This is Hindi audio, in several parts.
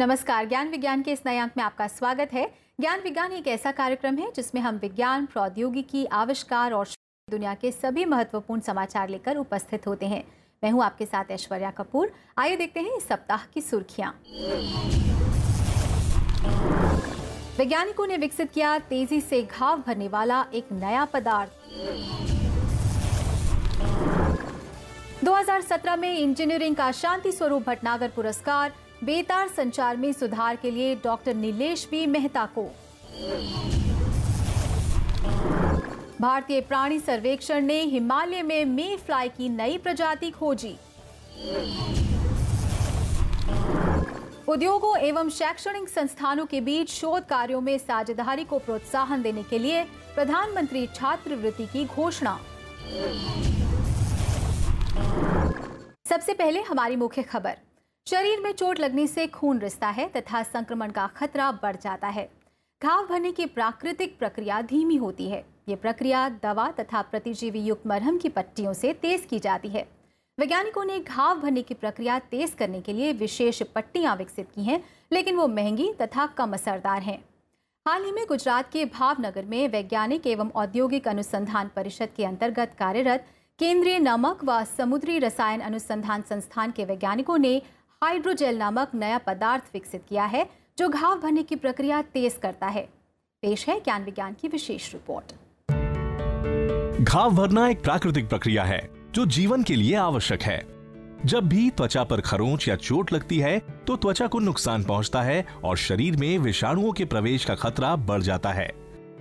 नमस्कार, ज्ञान विज्ञान के इस नए अंक में आपका स्वागत है। ज्ञान विज्ञान एक ऐसा कार्यक्रम है जिसमें हम विज्ञान, प्रौद्योगिकी, आविष्कार और दुनिया के सभी महत्वपूर्ण समाचार लेकर उपस्थित होते हैं। मैं हूँ आपके साथ ऐश्वर्या कपूर। आइए देखते हैं इस सप्ताह की सुर्खियाँ। वैज्ञानिकों ने विकसित किया तेज़ी से घाव भरने वाला एक नया पदार्थ। 2017 में इंजीनियरिंग का शांति स्वरूप भटनागर पुरस्कार बेतार संचार में सुधार के लिए डॉक्टर नीलेश बी मेहता को। भारतीय प्राणी सर्वेक्षण ने हिमालय में मे फ्लाई की नई प्रजाति खोजी। उद्योगों एवं शैक्षणिक संस्थानों के बीच शोध कार्यों में साझेदारी को प्रोत्साहन देने के लिए प्रधानमंत्री छात्रवृत्ति की घोषणा। सबसे पहले हमारी मुख्य खबर। शरीर में चोट लगने से खून रिसता है तथा संक्रमण का खतरा बढ़ जाता है। घाव भरने की प्राकृतिक प्रक्रिया धीमी होती है। ये प्रक्रिया दवा तथा प्रतिजीवी युक्त मरहम की पट्टियों से तेज की जाती है। वैज्ञानिकों ने घाव भरने की प्रक्रिया तेज करने के लिए विशेष पट्टियाँ विकसित की हैं, लेकिन वो महँगी तथा कम असरदार हैं। हाल ही में गुजरात के भावनगर में वैज्ञानिक एवं औद्योगिक अनुसंधान परिषद के अंतर्गत कार्यरत केंद्रीय नमक व समुद्री रसायन अनुसंधान संस्थान के वैज्ञानिकों ने हाइड्रोजेल नामक नया पदार्थ विकसित किया है, जो घाव भरने की प्रक्रिया तेज करता है। पेश है ज्ञान विज्ञान की विशेष रिपोर्ट। घाव भरना एक प्राकृतिक प्रक्रिया है, जो जीवन के लिए आवश्यक है। जब भी त्वचा पर खरोंच या चोट लगती है तो त्वचा को नुकसान पहुँचता है और शरीर में विषाणुओं के प्रवेश का खतरा बढ़ जाता है।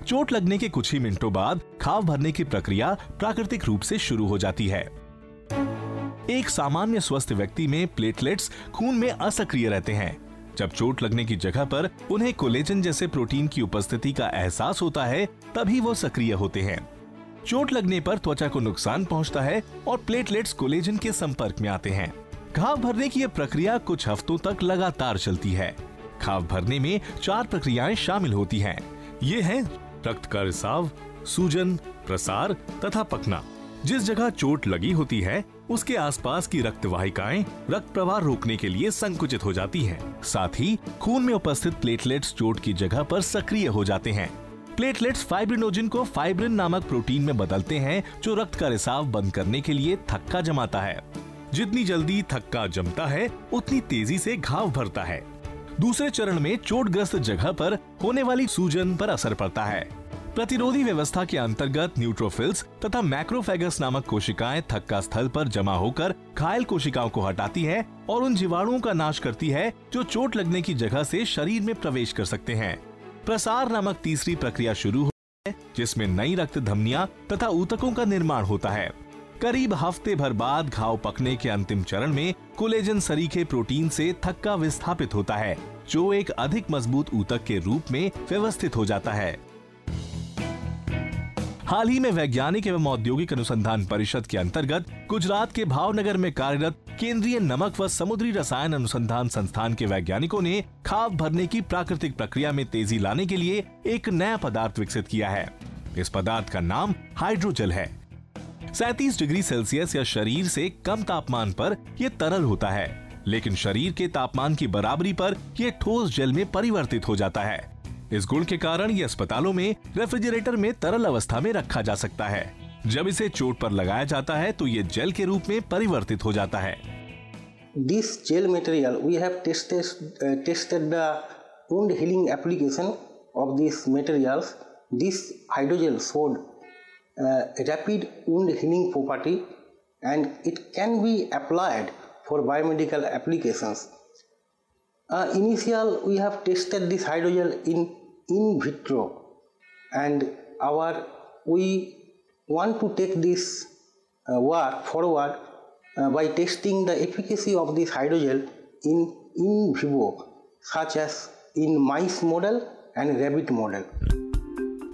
चोट लगने के कुछ ही मिनटों बाद, घाव भरने की प्रक्रिया प्राकृतिक रूप से शुरू हो जाती है। एक सामान्य स्वस्थ व्यक्ति में प्लेटलेट्स खून में असक्रिय रहते हैं। जब चोट लगने की जगह पर उन्हें कोलेजन जैसे प्रोटीन की उपस्थिति का एहसास होता है, तभी वो सक्रिय होते हैं। चोट लगने पर त्वचा को नुकसान पहुँचता है और प्लेटलेट्स कोलेजन के संपर्क में आते हैं। घाव भरने की यह प्रक्रिया कुछ हफ्तों तक लगातार चलती है। घाव भरने में चार प्रक्रियाएँ शामिल होती हैं। ये हैं रक्त का रिसाव, सूजन, प्रसार तथा पकना। जिस जगह चोट लगी होती है उसके आसपास की रक्त वाहिकाएँ रक्त प्रवाह रोकने के लिए संकुचित हो जाती हैं। साथ ही, खून में उपस्थित प्लेटलेट्स चोट की जगह पर सक्रिय हो जाते हैं। प्लेटलेट्स फाइब्रिनोजिन को फाइब्रिन नामक प्रोटीन में बदलते हैं, जो रक्त का रिसाव बंद करने के लिए थक्का जमाता है। जितनी जल्दी थक्का जमता है, उतनी तेज़ी से घाव भरता है। दूसरे चरण में चोटग्रस्त जगह पर होने वाली सूजन पर असर पड़ता है। प्रतिरोधी व्यवस्था के अंतर्गत न्यूट्रोफिल्स तथा मैक्रोफेगस नामक कोशिकाएँ थक्का स्थल पर जमा होकर घायल कोशिकाओं को हटाती है और उन जीवाणुओं का नाश करती है जो चोट लगने की जगह से शरीर में प्रवेश कर सकते हैं। प्रसार नामक तीसरी प्रक्रिया शुरू होती है, जिसमें नई रक्त धमनियाँ तथा ऊतकों का निर्माण होता है। करीब हफ़्ते भर बाद घाव पकने के अंतिम चरण में कोलेजन सरीखे प्रोटीन से थक्का विस्थापित होता है, जो एक अधिक मज़बूत ऊतक के रूप में व्यवस्थित हो जाता है। हाल ही में वैज्ञानिक एवं औद्योगिक अनुसंधान परिषद के अंतर्गत गुजरात के भावनगर में कार्यरत केंद्रीय नमक व समुद्री रसायन अनुसंधान संस्थान के वैज्ञानिकों ने खाव भरने की प्राकृतिक प्रक्रिया में तेज़ी लाने के लिए एक नया पदार्थ विकसित किया है। इस पदार्थ का नाम हाइड्रोजल है। सैतीस डिग्री सेल्सियस या शरीर से कम तापमान पर यह तरल होता है, लेकिन शरीर के तापमान की बराबरी पर यह ठोस जल में परिवर्तित हो जाता है। इस गुण के कारण ये अस्पतालों में रेफ्रिजरेटर में तरल अवस्था में रखा जा सकता है। जब इसे चोट पर लगाया जाता है तो ये जेल के रूप में परिवर्तित हो जाता है। This gel material we have tested tested the wound healing application of this materials this hydrogel showed rapid wound healing property and it can be applied for biomedical applications initial we have tested this hydrogel in in vitro and our we want to take this uh, work forward uh, by testing the efficacy of this hydrogel in in vivo such as in mice model and rabbit model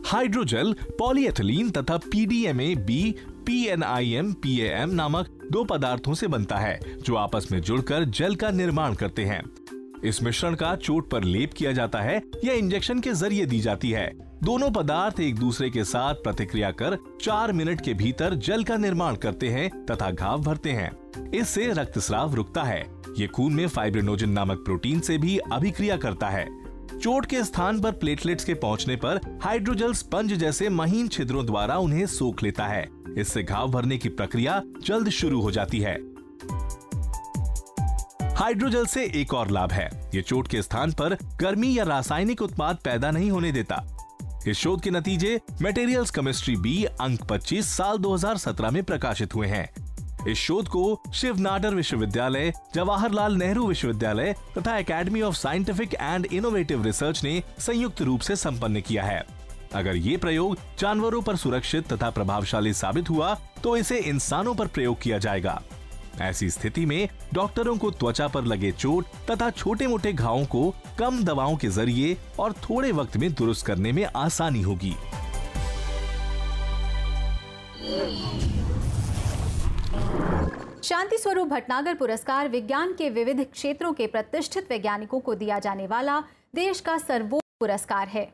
hydrogel polyethylene तथा पीडीएमए बी पीएनआईएम पीएएम नामक दो पदार्थों से बनता है जो आपस में जुड़कर जल का निर्माण करते हैं इस मिश्रण का चोट पर लेप किया जाता है या इंजेक्शन के ज़रिए दी जाती है। दोनों पदार्थ एक दूसरे के साथ प्रतिक्रिया कर चार मिनट के भीतर जल का निर्माण करते हैं तथा घाव भरते हैं। इससे रक्तस्राव रुकता है। ये खून में फाइब्रिनोजन नामक प्रोटीन से भी अभिक्रिया करता है। चोट के स्थान पर प्लेटलेट्स के पहुँचने पर हाइड्रोजल स्पंज जैसे महीन छिद्रों द्वारा उन्हें सोख लेता है। इससे घाव भरने की प्रक्रिया जल्द शुरू हो जाती है। हाइड्रोजल से एक और लाभ है। ये चोट के स्थान पर गर्मी या रासायनिक उत्पाद पैदा नहीं होने देता। इस शोध के नतीजे मटेरियल्स केमिस्ट्री बी अंक 25 साल 2017 में प्रकाशित हुए हैं। इस शोध को शिव नाडर विश्वविद्यालय, जवाहरलाल नेहरू विश्वविद्यालय तथा academy of scientific and innovative research ने संयुक्त रूप से संपन्न किया है। अगर ये प्रयोग जानवरों पर सुरक्षित तथा प्रभावशाली साबित हुआ तो इसे इंसानों पर प्रयोग किया जाएगा। ऐसी स्थिति में डॉक्टरों को त्वचा पर लगे चोट तथा छोटे मोटे घावों को कम दवाओं के ज़रिए और थोड़े वक्त में दुरुस्त करने में आसानी होगी। शांति स्वरूप भटनागर पुरस्कार विज्ञान के विविध क्षेत्रों के प्रतिष्ठित वैज्ञानिकों को दिया जाने वाला देश का सर्वोच्च पुरस्कार है।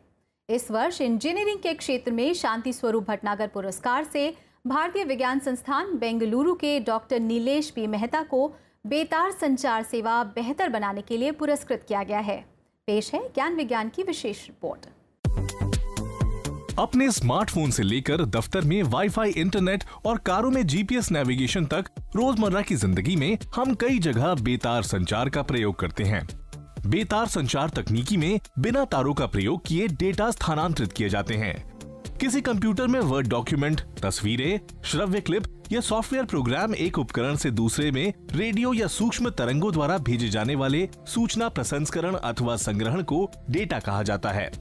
इस वर्ष इंजीनियरिंग के क्षेत्र में शांति स्वरूप भटनागर पुरस्कार से भारतीय विज्ञान संस्थान बेंगलुरु के डॉक्टर नीलेश पी. मेहता को बेतार संचार सेवा बेहतर बनाने के लिए पुरस्कृत किया गया है। पेश है ज्ञान विज्ञान की विशेष रिपोर्ट। अपने स्मार्टफ़ोन से लेकर दफ्तर में वाईफाई इंटरनेट और कारों में जीपीएस नेविगेशन तक रोज़मर्रा की ज़िंदगी में हम कई जगह बेतार संचार का प्रयोग करते हैं। बेतार संचार तकनीकी में बिना तारों का प्रयोग किए डेटा स्थानांतरित किए जाते हैं। किसी कंप्यूटर में वर्ड डॉक्यूमेंट तस्वीरें, श्रव्य क्लिप या सॉफ्टवेयर प्रोग्राम एक उपकरण से दूसरे में रेडियो या सूक्ष्म तरंगों द्वारा भेजे जाने वाले सूचना प्रसंस्करण अथवा संग्रहण को डेटा कहा जाता है।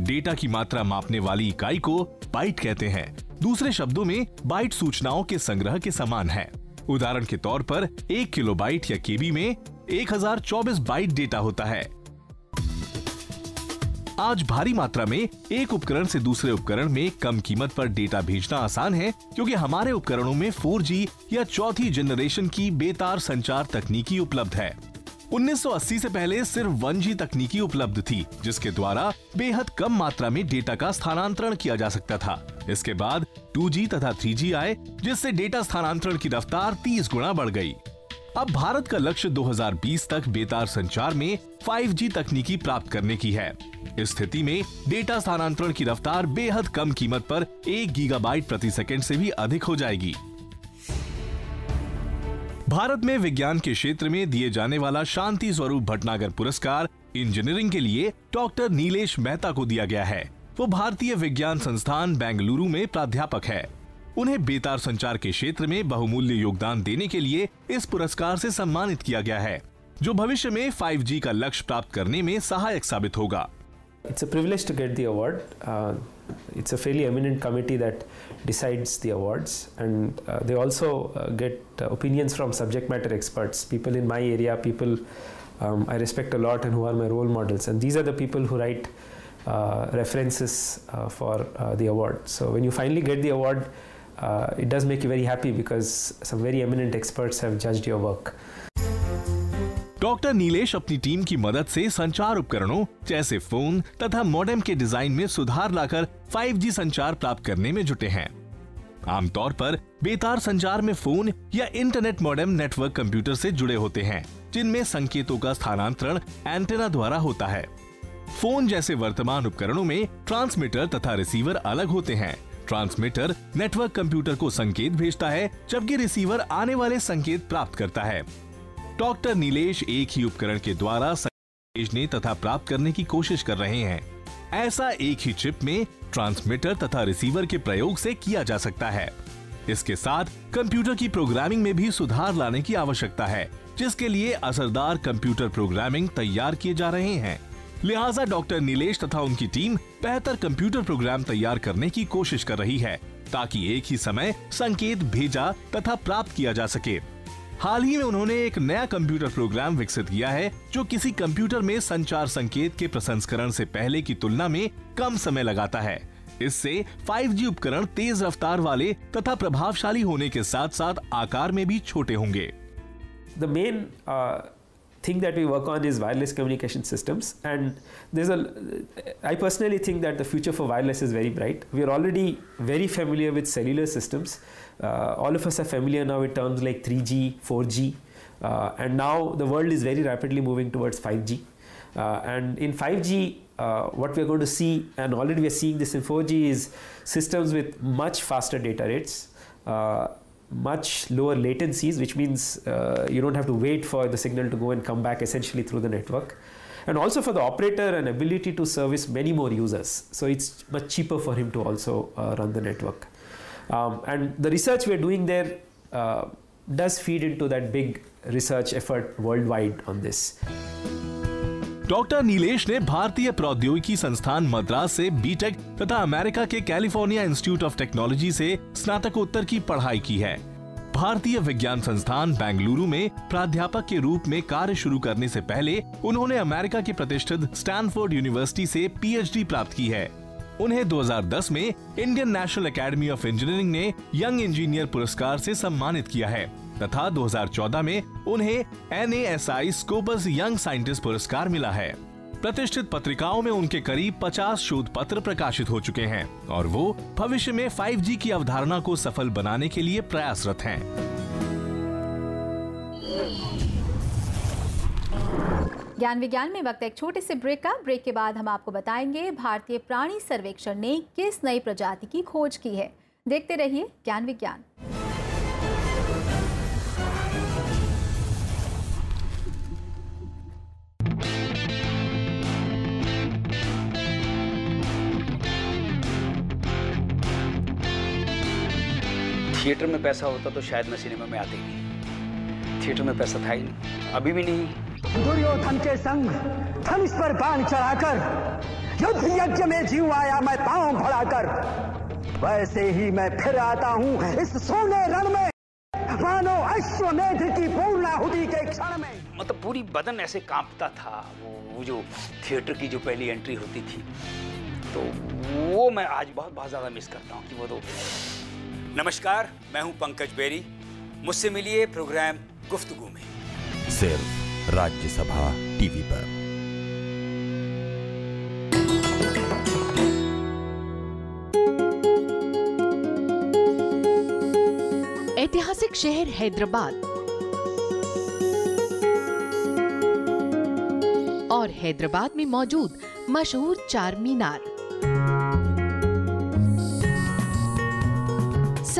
डेटा की मात्रा मापने वाली इकाई को बाइट कहते हैं। दूसरे शब्दों में बाइट सूचनाओं के संग्रह के समान है। उदाहरण के तौर पर, एक किलो बाइट या केबी में 1024 बाइट डेटा होता है। आज भारी मात्रा में एक उपकरण से दूसरे उपकरण में कम कीमत पर डेटा भेजना आसान है, क्योंकि हमारे उपकरणों में 4G या चौथी जनरेशन की बेतार संचार तकनीकी उपलब्ध है। 1980 से पहले सिर्फ़ 1G तकनीकी उपलब्ध थी, जिसके द्वारा बेहद कम मात्रा में डेटा का स्थानांतरण किया जा सकता था। इसके बाद 2G तथा 3G आए, जिससे डेटा स्थानांतरण की रफ्तार 30 गुना बढ़ गई। अब भारत का लक्ष्य 2020 तक बेतार संचार में 5G तकनीकी प्राप्त करने की है। इस स्थिति में डेटा स्थानांतरण की रफ्तार बेहद कम कीमत पर एक गीगाबाइट प्रति सेकंड से भी अधिक हो जाएगी। भारत में विज्ञान के क्षेत्र में दिए जाने वाला शांति स्वरूप भटनागर पुरस्कार इंजीनियरिंग के लिए डॉक्टर नीलेश मेहता को दिया गया है। वो भारतीय विज्ञान संस्थान बेंगलुरु में प्राध्यापक है। उन्हें बेतार संचार के क्षेत्र में बहुमूल्य योगदान देने के लिए इस पुरस्कार से सम्मानित किया गया है जो भविष्य में 5G का लक्ष्य प्राप्त करने में सहायक साबित होगा। It's privilege to get the committee that decides the awards and they also get opinions from subject matter experts people in my area people I respect a lot and who are my role models and these are the people who write references uh, for uh, the award. So when you finally get uh, it does make you very happy because some very eminent experts have judged your work. Doctor Nilesh अपनी टीम की मदद से संचार उपकरणों जैसे फ़ोन तथा मॉडेम के डिज़ाइन में सुधार लाकर 5G संचार प्राप्त करने में जुटे हैं। आमतौर पर बेतार संचार में फ़ोन या इंटरनेट मॉडेम नेटवर्क कंप्यूटर से जुड़े होते हैं जिनमें संकेतों का स्थानांतरण एंटेना द्वारा होता है। फ़ोन जैसे वर्तमान उपकरणों में ट्रांसमीटर तथा रिसीवर अलग होते हैं। ट्रांसमीटर नेटवर्क कंप्यूटर को संकेत भेजता है जबकि रिसीवर आने वाले संकेत प्राप्त करता है। डॉक्टर नीलेश एक ही उपकरण के द्वारा भेजने तथा प्राप्त करने की कोशिश कर रहे हैं। ऐसा एक ही चिप में ट्रांसमीटर तथा रिसीवर के प्रयोग से किया जा सकता है। इसके साथ कंप्यूटर की प्रोग्रामिंग में भी सुधार लाने की आवश्यकता है, जिसके लिए असरदार कंप्यूटर प्रोग्रामिंग तैयार किए जा रहे हैं। लिहाजा डॉक्टर नीलेश तथा उनकी टीम बेहतर कंप्यूटर प्रोग्राम तैयार करने की कोशिश कर रही है, ताकि एक ही समय संकेत भेजा तथा प्राप्त किया जा सके। हाल ही में उन्होंने एक नया कंप्यूटर प्रोग्राम विकसित किया है, जो किसी कंप्यूटर में संचार संकेत के प्रसंस्करण से पहले की तुलना में कम समय लगाता है। इससे 5G उपकरण तेज रफ्तार वाले तथा प्रभावशाली होने के साथ साथ आकार में भी छोटे होंगे। Thing that we work on is wireless communication systems. And there's a i personally think that the future for wireless is very bright. We are already very familiar with cellular systems. Uh, all of us are familiar now with terms like 3g 4g Uh, and now the world is very rapidly moving towards 5G. Uh, and in 5G, uh, what we're going to see, and already we're seeing this in 4G, is systems with much faster data rates, uh, much lower latencies, which means uh, you don't have to wait for the signal to go and come back essentially through the network. And also for the operator, an ability to service many more users. So it's much cheaper for him to also uh, run the network. Um, and the research we're doing there does feed into that big research effort worldwide on this. Doctor Nilesh ने भारतीय प्रौद्योगिकी संस्थान मद्रास से बीटेक तथा अमेरिका के कैलिफ़ोर्निया इंस्टीट्यूट ऑफ़ टेक्नोलॉजी से स्नातकोत्तर की पढ़ाई की है। भारतीय विज्ञान संस्थान बेंगलुरु में प्राध्यापक के रूप में कार्य शुरू करने से पहले उन्होंने अमेरिका के प्रतिष्ठित स्टैनफोर्ड यूनिवर्सिटी से पीएचडी प्राप्त की है। उन्हें 2010 में Indian national academy of engineering ने यंग इंजीनियर पुरस्कार से सम्मानित किया है। तथा 2014 में उन्हें एन स्कोपस यंग साइंटिस्ट पुरस्कार मिला है। प्रतिष्ठित पत्रिकाओं में उनके करीब 50 शोध पत्र प्रकाशित हो चुके हैं और वो भविष्य में 5G की अवधारणा को सफल बनाने के लिए प्रयासरत हैं। ज्ञान विज्ञान में वक्त एक छोटे से ब्रेक का। ब्रेक के बाद हम आपको बताएँगे भारतीय प्राणी सर्वेक्षण ने किस नई प्रजाति की खोज की है। देखते रहिए ज्ञान विज्ञान। थिएटर में पैसा होता तो शायद मैं सिनेमा में आते ही नहीं। थिएटर में पैसा था ही नहीं अभी भी नहीं। दुर्योधन के संग धनुष पर बाण चढ़ाकर युद्ध यज्ञ में जीव आया मैं पाँव भड़ाकर वैसे ही मैं फिर आता हूँ इस सोने रण में। मानो अश्वमेध की पूर्णाहुति के क्षण में। मतलब पूरी बदन ऐसे कांपता था वो वो जो थिएटर की जो पहली एंट्री होती थी। तो वो मैं आज बहुत बहुत ज़्यादा मिस करता हूँ कि वो तो नमस्कार मैं हूँ पंकज बेरी। मुझसे मिलिए प्रोग्राम गुफ्तगु में। सिर्फ़ राज्यसभा टीवी पर। ऐतिहासिक शहर हैदराबाद। और हैदराबाद में मौजूद मशहूर चार मीनार।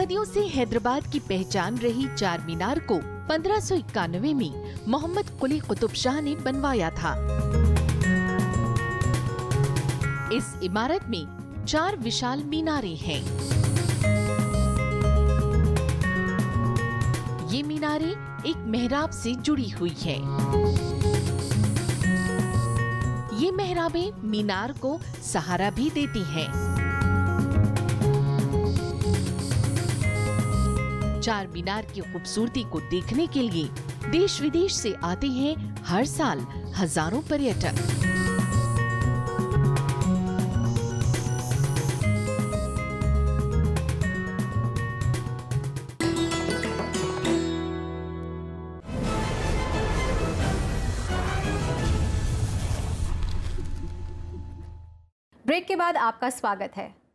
सदियों से हैदराबाद की पहचान रही चार मीनार को पंद्रह में मोहम्मद कुली कुतुब शाह ने बनवाया था। इस इमारत में चार विशाल मीनारें हैं। ये मीनारें एक मेहराब से जुड़ी हुई है। ये मेहराबें मीनार को सहारा भी देती हैं। चार मीनार की खूबसूरती को देखने के लिए देश विदेश से आते हैं हर साल हज़ारों पर्यटक। ब्रेक के बाद आपका स्वागत है।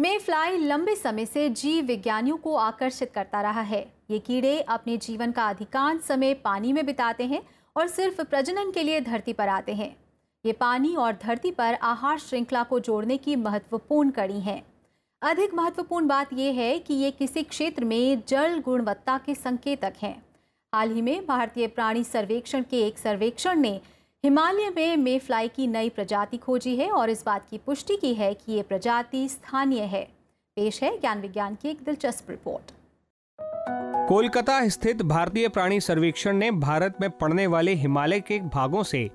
मे फ्लाई लंबे समय से जीव विज्ञानियों को आकर्षित करता रहा है। ये कीड़े अपने जीवन का अधिकांश समय पानी में बिताते हैं और सिर्फ़ प्रजनन के लिए धरती पर आते हैं। ये पानी और धरती पर आहार श्रृंखला को जोड़ने की महत्वपूर्ण कड़ी हैं। अधिक महत्वपूर्ण बात यह है कि ये किसी क्षेत्र में जल गुणवत्ता के संकेतक हैं। हाल ही में भारतीय प्राणी सर्वेक्षण के एक सर्वेक्षण ने हिमालय में मे फ्लाई की नई प्रजाति खोजी है और इस बात की पुष्टि की है कि ये प्रजाति स्थानीय है। पेश है ज्ञान विज्ञान की एक दिलचस्प रिपोर्ट। कोलकाता स्थित भारतीय प्राणी सर्वेक्षण ने भारत में पड़ने वाले हिमालय के भागों से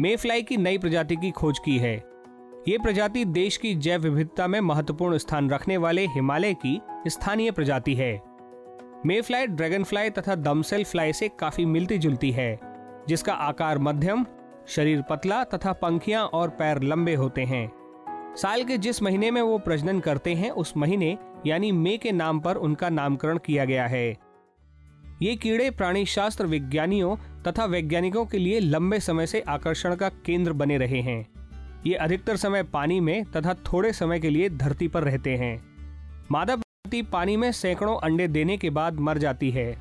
मे फ्लाई की नई प्रजाति की खोज की है। ये प्रजाति देश की जैव विविधता में महत्वपूर्ण स्थान रखने वाले हिमालय की स्थानीय प्रजाति है। मे फ्लाई ड्रैगन फ्लाई तथा दमसेल फ्लाई से काफ़ी मिलती जुलती है, जिसका आकार मध्यम शरीर पतला तथा पंखियाँ और पैर लंबे होते हैं। साल के जिस महीने में वो प्रजनन करते हैं, उस महीने, यानी मे के नाम पर उनका नामकरण किया गया है। ये कीड़े प्राणी शास्त्र विज्ञानियों तथा वैज्ञानिकों के लिए लंबे समय से आकर्षण का केंद्र बने रहे हैं। ये अधिकतर समय पानी में तथा थोड़े समय के लिए धरती पर रहते हैं। मादा प्रजाति पानी में सैकड़ों अंडे देने के बाद मर जाती है।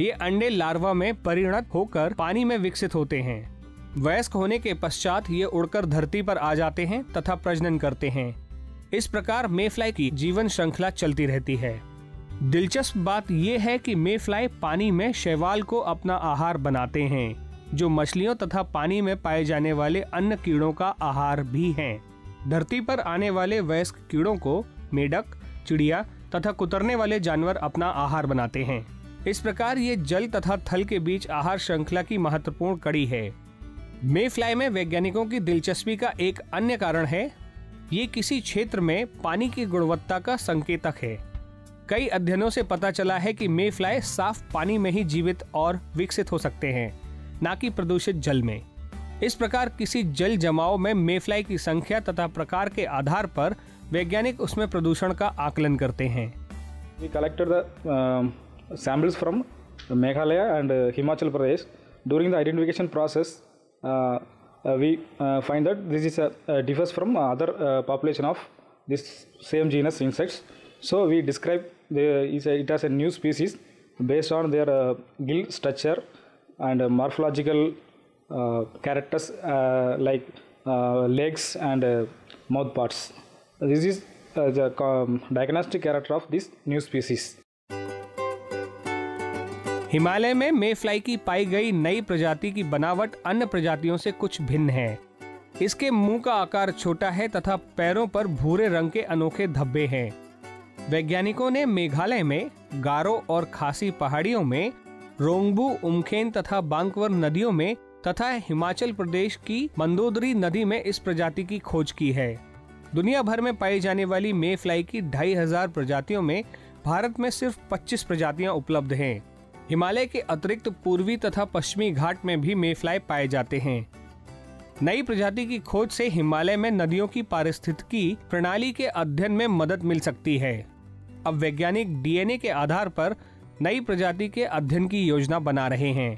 ये अंडे लार्वा में परिणत होकर पानी में विकसित होते हैं। वयस्क होने के पश्चात ये उड़कर धरती पर आ जाते हैं तथा प्रजनन करते हैं। इस प्रकार मेफ्लाई की जीवन श्रृंखला चलती रहती है। दिलचस्प बात यह है कि मेफ्लाई पानी में शैवाल को अपना आहार बनाते हैं, जो मछलियों तथा पानी में पाए जाने वाले अन्य कीड़ों का आहार भी हैं। धरती पर आने वाले वयस्क कीड़ों को मेढक, चिड़िया तथा कुतरने वाले जानवर अपना आहार बनाते हैं। इस प्रकार ये जल तथा थल के बीच आहार श्रृंखला की महत्वपूर्ण कड़ी है। मे फ्लाई में वैज्ञानिकों की दिलचस्पी का एक अन्य कारण है ये किसी क्षेत्र में पानी की गुणवत्ता का संकेतक है। कई अध्ययनों से पता चला है कि मे फ्लाई साफ़ पानी में ही जीवित और विकसित हो सकते हैं न कि प्रदूषित जल में। इस प्रकार किसी जल जमाव में मेफ्लाई की संख्या तथा प्रकार के आधार पर वैज्ञानिक उसमें प्रदूषण का आकलन करते हैं। We collected the um, samples from Meghalaya and uh, Himachal Pradesh. Uh, uh, we uh, find that this is a, uh, differs from other uh, population of this same genus insects. So we describe the, it as a new species based on their uh, gill structure and uh, morphological uh, characters uh, like uh, legs and uh, mouth parts. This is uh, the um, diagnostic character of this new species. Himalaya में मे फ्लाई की पाई गई नई प्रजाति की बनावट अन्य प्रजातियों से कुछ भिन्न है। इसके मुँह का आकार छोटा है तथा पैरों पर भूरे रंग के अनोखे धब्बे हैं। वैज्ञानिकों ने मेघालय में गारो और खासी पहाड़ियों में, रोंगबू, उमखेन तथा बांकवर नदियों में तथा हिमाचल प्रदेश की मंदोदरी नदी में इस प्रजाति की खोज की है। दुनिया भर में पाई जाने वाली मे फ्लाई की ढाई हज़ार प्रजातियों में भारत में सिर्फ़ 25 प्रजातियाँ उपलब्ध हैं। हिमालय के अतिरिक्त पूर्वी तथा पश्चिमी घाट में भी मेफ्लाई पाए जाते हैं। नई प्रजाति की खोज से हिमालय में नदियों की पारिस्थितिकी प्रणाली के अध्ययन में मदद मिल सकती है। अब वैज्ञानिक डीएनए के आधार पर नई प्रजाति के अध्ययन की योजना बना रहे हैं।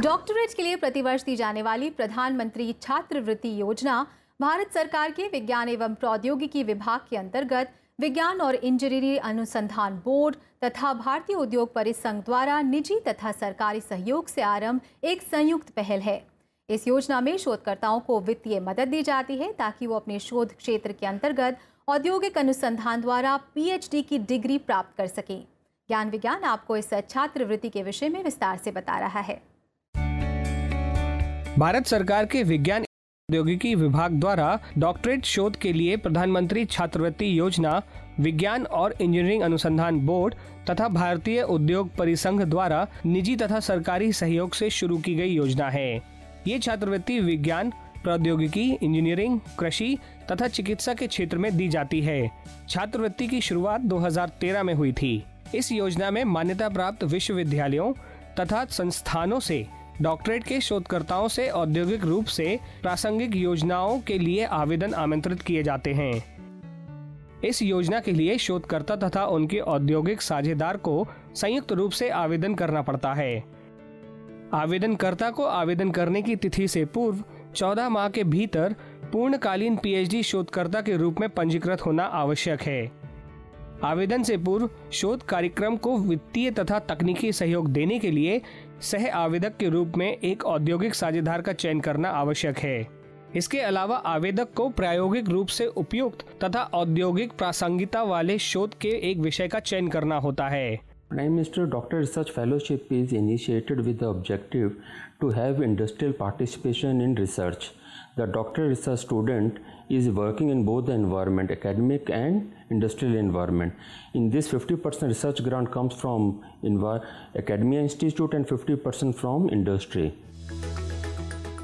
डॉक्टरेट के लिए प्रतिवर्ष दी जाने वाली प्रधानमंत्री छात्रवृत्ति योजना भारत सरकार के विज्ञान एवं प्रौद्योगिकी विभाग के अंतर्गत विज्ञान और इंजीनियरिंग अनुसंधान बोर्ड तथा भारतीय उद्योग परिसंघ द्वारा निजी तथा सरकारी सहयोग से आरंभ एक संयुक्त पहल है। इस योजना में शोधकर्ताओं को वित्तीय मदद दी जाती है ताकि वो अपने शोध क्षेत्र के अंतर्गत औद्योगिक अनुसंधान द्वारा पीएचडी की डिग्री प्राप्त कर सकें। ज्ञान विज्ञान आपको इस छात्रवृत्ति के विषय में विस्तार से बता रहा है। भारत सरकार के विज्ञान प्रौद्योगिकी विभाग द्वारा डॉक्टरेट शोध के लिए प्रधानमंत्री छात्रवृत्ति योजना, विज्ञान और इंजीनियरिंग अनुसंधान बोर्ड तथा भारतीय उद्योग परिसंघ द्वारा निजी तथा सरकारी सहयोग से शुरू की गई योजना है। ये छात्रवृत्ति विज्ञान, प्रौद्योगिकी इंजीनियरिंग कृषि तथा चिकित्सा के क्षेत्र में दी जाती है। छात्रवृत्ति की शुरुआत 2013 में हुई थी। इस योजना में मान्यता प्राप्त विश्वविद्यालयों तथा संस्थानों से डॉक्टरेट के शोधकर्ताओं से औद्योगिक रूप से प्रासंगिक योजनाओं के लिए आवेदन आमंत्रित किए जाते हैं। इस योजना के लिए शोधकर्ता तथा उनके औद्योगिक साझेदार को संयुक्त रूप से आवेदन करना पड़ता है। आवेदनकर्ता को आवेदन करने की तिथि से पूर्व 14 माह के भीतर पूर्णकालीन पीएचडी शोधकर्ता के रूप में पंजीकृत होना आवश्यक है। आवेदन से पूर्व शोध कार्यक्रम को वित्तीय तथा तकनीकी सहयोग देने के लिए सह आवेदक के रूप में एक औद्योगिक साझेदार का चयन करना आवश्यक है। इसके अलावा आवेदक को प्रायोगिक रूप से उपयुक्त तथा औद्योगिक प्रासंगिकता वाले शोध के एक विषय का चयन करना होता है। Prime minister doctor research fellowship is initiated with the objective to have industrial participation in research The doctor research student is working in both the environment, academic and industrial environment. In this, 50% research grant comes from academia institute and 50% from industry.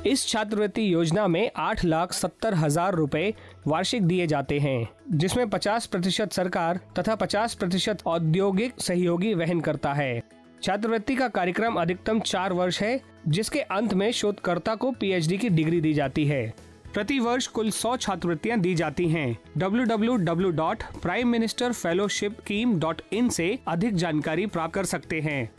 इस छात्रवृत्ति योजना में आठ लाख सत्तर हज़ार रूपए वार्षिक दिए जाते हैं जिसमें 50 प्रतिशत सरकार तथा 50 प्रतिशत औद्योगिक सहयोगी वहन करता है छात्रवृत्ति का कार्यक्रम अधिकतम चार वर्ष है जिसके अंत में शोधकर्ता को पीएचडी की डिग्री दी जाती है। प्रति वर्ष कुल 100 छात्रवृत्तियाँ दी जाती हैं। Www.primeministerfellowshipscheme.in से अधिक जानकारी प्राप्त कर सकते हैं।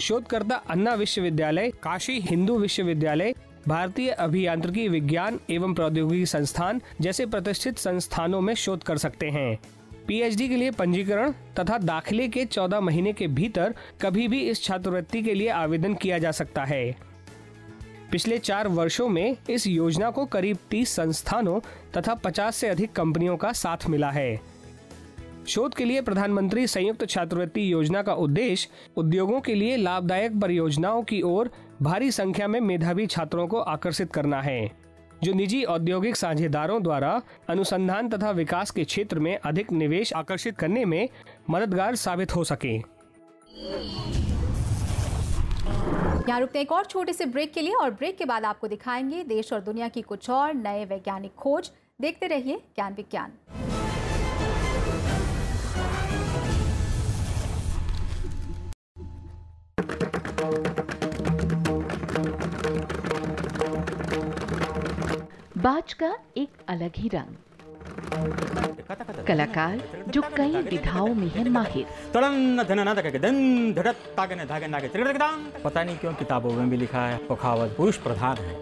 शोधकर्ता अन्ना विश्वविद्यालय, काशी हिंदू विश्वविद्यालय, भारतीय अभियांत्रिकी विज्ञान एवं प्रौद्योगिकी संस्थान जैसे प्रतिष्ठित संस्थानों में शोध कर सकते हैं। पीएचडी के लिए पंजीकरण तथा दाखिले के 14 महीने के भीतर कभी भी इस छात्रवृत्ति के लिए आवेदन किया जा सकता है। पिछले चार वर्षों में इस योजना को करीब 30 संस्थानों तथा 50 से अधिक कंपनियों का साथ मिला है। शोध के लिए प्रधानमंत्री संयुक्त छात्रवृत्ति योजना का उद्देश्य उद्योगों के लिए लाभदायक परियोजनाओं की ओर भारी संख्या में मेधावी छात्रों को आकर्षित करना है। जो निजी औद्योगिक साझेदारों द्वारा अनुसंधान तथा विकास के क्षेत्र में अधिक निवेश आकर्षित करने में मददगार साबित हो सके। यहाँ रुकते एक और छोटे से ब्रेक के लिए और ब्रेक के बाद आपको दिखाएँगे देश और दुनिया की कुछ और नए वैज्ञानिक खोज। देखते रहिए ज्ञान विज्ञान। बाज का एक अलग ही रंग। कलाकार जो कई विधाओं में है माहिर। पता नहीं क्यों किताबों में भी लिखा है पखावत पुरुष प्रधान है।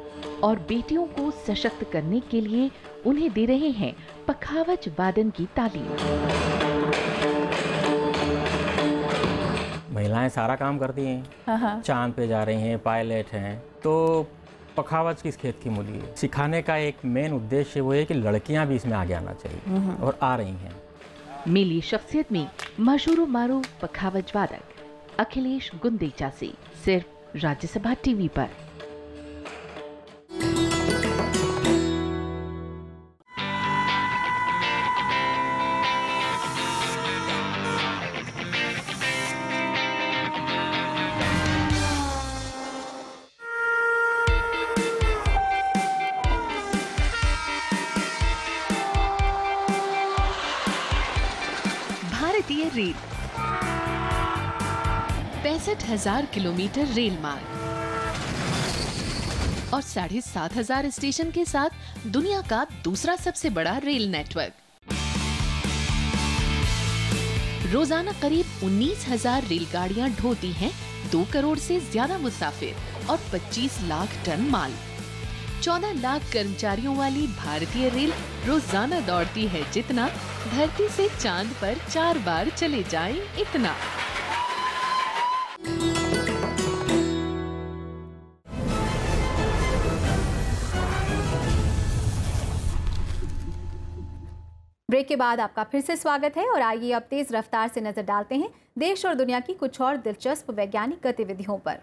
और बेटियों को सशक्त करने के लिए उन्हें दे रहे हैं पखावज वादन की तालीम। महिलाएँ सारा काम करती हैं। चाँद पे जा रही हैं पायलट हैं तो पखावज की इस खेत की मूली है? सिखाने का एक मेन उद्देश्य वो है कि लड़कियाँ भी इसमें आगे आना चाहिए और आ रही हैं। मिली शख्सियत में मशहूर मारो पखावज वादक अखिलेश गुंदेचा से सिर्फ़ राज्यसभा टीवी पर। हज़ार किलोमीटर रेल मार्ग। और साढ़े सात हज़ार स्टेशन के साथ दुनिया का दूसरा सबसे बड़ा रेल नेटवर्क। रोज़ाना करीब उन्नीस हज़ार रेलगाड़ियाँ ढोती हैं दो करोड़ से ज़्यादा मुसाफिर और 25 लाख टन माल। 14 लाख कर्मचारियों वाली भारतीय रेल रोज़ाना दौड़ती है जितना धरती से चाँद पर चार बार चले जाएँ इतना। ब्रेक के बाद आपका फिर से स्वागत है और आइए अब तेज रफ्तार से नज़र डालते हैं देश और दुनिया की कुछ और दिलचस्प वैज्ञानिक गतिविधियों पर।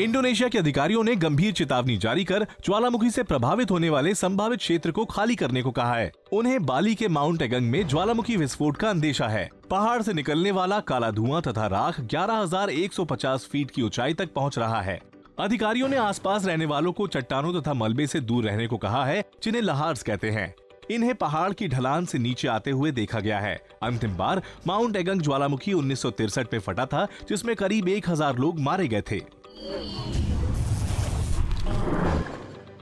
इंडोनेशिया के अधिकारियों ने गंभीर चेतावनी जारी कर ज्वालामुखी से प्रभावित होने वाले संभावित क्षेत्र को खाली करने को कहा है। उन्हें बाली के माउंट एगंग में ज्वालामुखी विस्फोट का अंदेशा है। पहाड़ से निकलने वाला काला धुआँ तथा राख 11,150 फीट की ऊंचाई तक पहुँच रहा है। अधिकारियों ने आसपास रहने वालों को चट्टानों तथा मलबे से दूर रहने को कहा है जिन्हें लहार्स कहते हैं। इन्हें पहाड़ की ढलान से नीचे आते हुए देखा गया है। अंतिम बार माउंट एगंग ज्वालामुखी उन्नीस में फटा था, जिसमें करीब 1000 लोग मारे गए थे।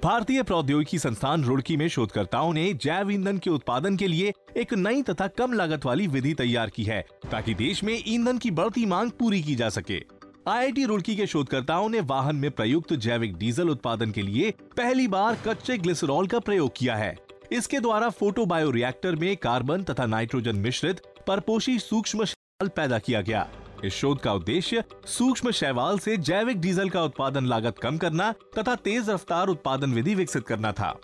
भारतीय प्रौद्योगिकी संस्थान रुड़की में शोधकर्ताओं ने जैव ईंधन के उत्पादन के लिए एक नई तथा कम लागत वाली विधि तैयार की है, ताकि देश में ईंधन की बढ़ती मांग पूरी की जा सके। आईआईटी रुड़की के शोधकर्ताओं ने वाहन में प्रयुक्त जैविक डीजल उत्पादन के लिए पहली बार कच्चे ग्लिसरॉल का प्रयोग किया है। इसके द्वारा फ़ोटो बायो रिएक्टर में कार्बन तथा नाइट्रोजन मिश्रित परपोषी सूक्ष्म शैवाल पैदा किया गया। इस शोध का उद्देश्य सूक्ष्म शैवाल से जैविक डीजल का उत्पादन लागत कम करना तथा तेज रफ्तार उत्पादन विधि विकसित करना था।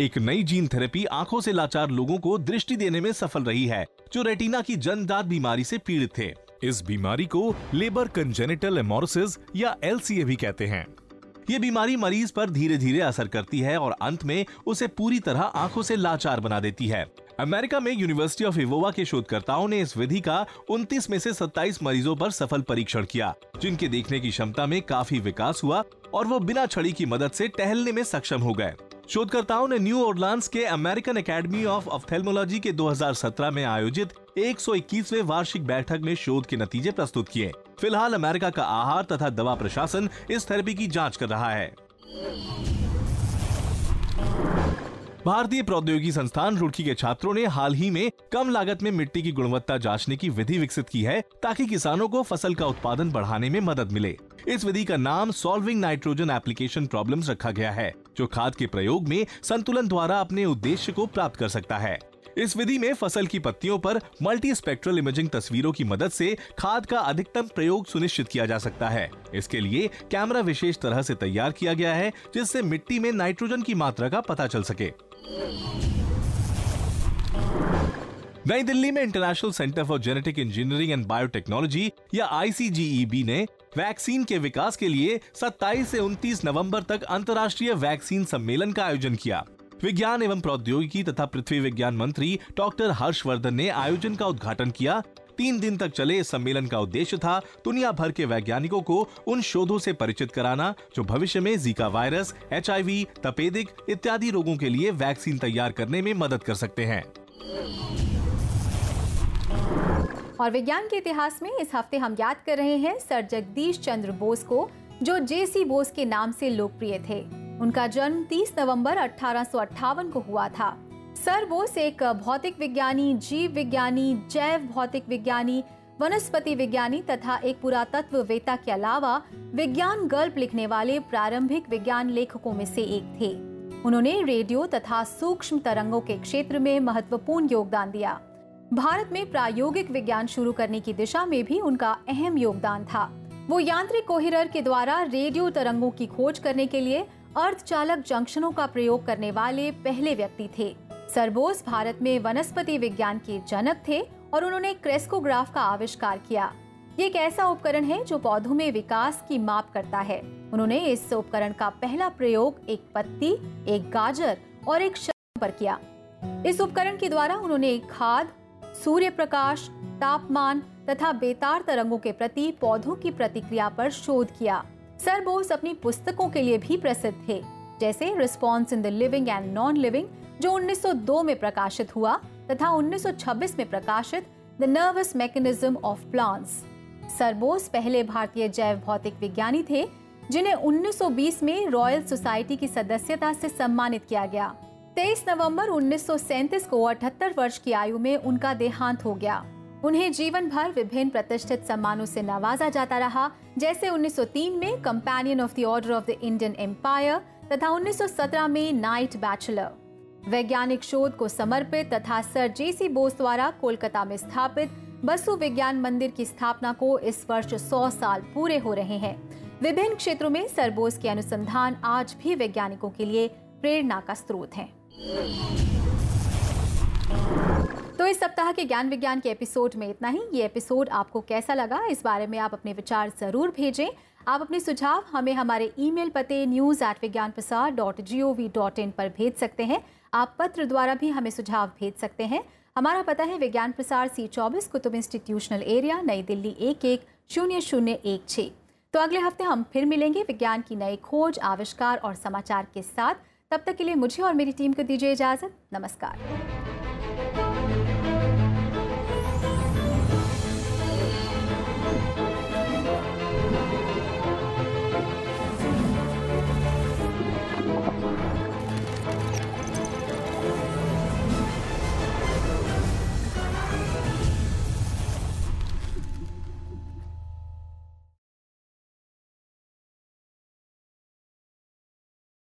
एक नई जीन थेरेपी आँखों से लाचार लोगों को दृष्टि देने में सफल रही है, जो रेटिना की जन्मदात बीमारी से पीड़ित थे। इस बीमारी को लेबर कंजेनिटल एमोरसिस या एलसीए भी कहते हैं। ये बीमारी मरीज़ पर धीरे धीरे असर करती है और अंत में उसे पूरी तरह आँखों से लाचार बना देती है। अमेरिका में यूनिवर्सिटी ऑफ़ इवोवा के शोधकर्ताओं ने इस विधि का 29 में से 27 मरीजों पर सफल परीक्षण किया, जिनके देखने की क्षमता में काफ़ी विकास हुआ और वो बिना छड़ी की मदद से टहलने में सक्षम हो गए। शोधकर्ताओं ने न्यू ओरलांस के अमेरिकन एकेडमी ऑफ़ ऑफ्थेल्मोलॉजी के 2017 में आयोजित 121वें वार्षिक बैठक में शोध के नतीजे प्रस्तुत किए। फ़िलहाल अमेरिका का आहार तथा दवा प्रशासन इस थेरेपी की जाँच कर रहा है। भारतीय प्रौद्योगिकी संस्थान रुड़की के छात्रों ने हाल ही में कम लागत में मिट्टी की गुणवत्ता जांचने की विधि विकसित की है ताकि किसानों को फ़सल का उत्पादन बढ़ाने में मदद मिले। इस विधि का नाम सॉल्विंग नाइट्रोजन एप्लीकेशन प्रॉब्लम्स रखा गया है, जो खाद के प्रयोग में संतुलन द्वारा अपने उद्देश्य को प्राप्त कर सकता है। इस विधि में फ़सल की पत्तियों पर मल्टी स्पेक्ट्रल इमेजिंग तस्वीरों की मदद से खाद का अधिकतम प्रयोग सुनिश्चित किया जा सकता है। इसके लिए कैमरा विशेष तरह से तैयार किया गया है, जिससे मिट्टी में नाइट्रोजन की मात्रा का पता चल सके। नई दिल्ली में international centre for genetic engineering and biotechnology, या आईसीजीईबी ने वैक्सीन के विकास के लिए 27 से 29 नवंबर तक अंतर्राष्ट्रीय वैक्सीन सम्मेलन का आयोजन किया। विज्ञान एवं प्रौद्योगिकी तथा पृथ्वी विज्ञान मंत्री डॉक्टर हर्षवर्धन ने आयोजन का उद्घाटन किया। तीन दिन तक चले इस सम्मेलन का उद्देश्य था दुनिया भर के वैज्ञानिकों को उन शोधों से परिचित कराना, जो भविष्य में जीका वायरस, एचआईवी, तपेदिक इत्यादि रोगों के लिए वैक्सीन तैयार करने में मदद कर सकते हैं। और विज्ञान के इतिहास में इस हफ़्ते हम याद कर रहे हैं सर जगदीश चंद्र बोस को, जो जेसी बोस के नाम से लोकप्रिय थे। उनका जन्म 30 नवंबर अठारह सौ अट्ठावन को हुआ था। सर बोस एक भौतिक विज्ञानी, जीव विज्ञानी, जैव भौतिक विज्ञानी, वनस्पति विज्ञानी तथा एक पुरातत्व वेता के अलावा विज्ञान गल्प लिखने वाले प्रारंभिक विज्ञान लेखकों में से एक थे। उन्होंने रेडियो तथा सूक्ष्म तरंगों के क्षेत्र में महत्वपूर्ण योगदान दिया। भारत में प्रायोगिक विज्ञान शुरू करने की दिशा में भी उनका अहम योगदान था। वो यांत्रिक कोहिरर के द्वारा रेडियो तरंगों की खोज करने के लिए अर्धचालक जंक्शनों का प्रयोग करने वाले पहले व्यक्ति थे। सरबोस भारत में वनस्पति विज्ञान के जनक थे और उन्होंने क्रेस्कोग्राफ का आविष्कार किया। ये एक ऐसा उपकरण है जो पौधों में विकास की माप करता है। उन्होंने इस उपकरण का पहला प्रयोग एक पत्ती, एक गाजर और एक पर किया। इस उपकरण के द्वारा उन्होंने खाद सूर्य प्रकाश तापमान तथा बेतार तरंगों के प्रति पौधों की प्रतिक्रिया पर शोध किया। सर, बोस अपनी पुस्तकों के लिए भी प्रसिद्ध थे, जैसे response in the living and non living, जो 1902 में प्रकाशित हुआ, तथा 1926 में प्रकाशित the nervous mechanism of plants. Sir, Bose पहले भारतीय जैव भौतिक विज्ञानी थे, जिन्हें 1920 में रॉयल सोसाइटी की सदस्यता से सम्मानित किया गया। 23 नवंबर उन्नीस सौ सैंतीस को 78 वर्ष की आयु में उनका देहांत हो गया। उन्हें जीवन भर विभिन्न प्रतिष्ठित सम्मानों से नवाजा जाता रहा, जैसे 1903 में companion of the order of the Indian empire तथा 1917 में नाइट बैचलर वैज्ञानिक शोध को समर्पित तथा सर जेसी बोस द्वारा कोलकाता में स्थापित बसु विज्ञान मंदिर की स्थापना को इस वर्ष 100 साल पूरे हो रहे हैं विभिन्न क्षेत्रों में सर बोस के अनुसंधान आज भी वैज्ञानिकों के लिए प्रेरणा का स्रोत हैं। तो इस सप्ताह के ज्ञान विज्ञान के एपिसोड में इतना ही। ये एपिसोड आपको कैसा लगा, इस बारे में आप अपने विचार ज़रूर भेजें। आप अपने सुझाव हमें हमारे ईमेल पते news at Vigyan Prasar dot G O V dot in पर भेज सकते हैं। आप पत्र द्वारा भी हमें सुझाव भेज सकते हैं। हमारा पता है विज्ञान प्रसार सी चौबीस कुतुब इंस्टीट्यूशनल एरिया, नई दिल्ली एक एक, शून्य शून्य एक छः तो अगले हफ़्ते हम फिर मिलेंगे विज्ञान की नई खोज, आविष्कार और समाचार के साथ। तब तक के लिए मुझे और मेरी टीम को दीजिए इजाज़त। नमस्कार।